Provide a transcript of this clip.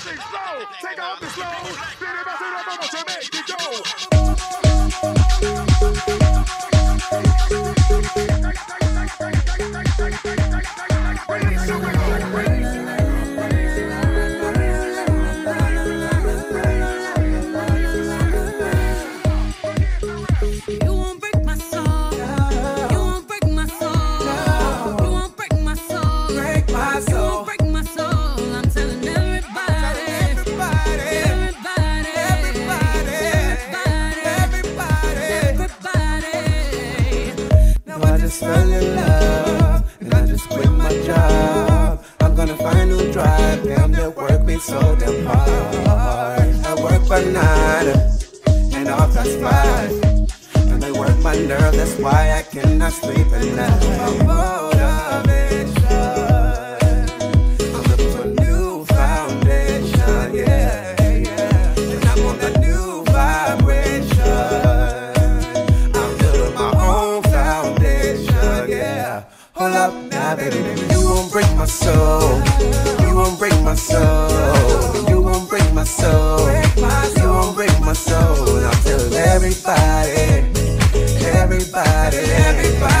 Flow. Take off the slow. Just fell in love, and I just quit my job. I'm gonna find new drive, damn that work me so damn hard. I work by night, and off past five, and they work my nerve. That's why I cannot sleep at night. Hold up now, baby, baby. You won't break my soul. You won't break my soul. You won't break my soul. You won't break my soul. Telling everybody, everybody, everybody, everybody.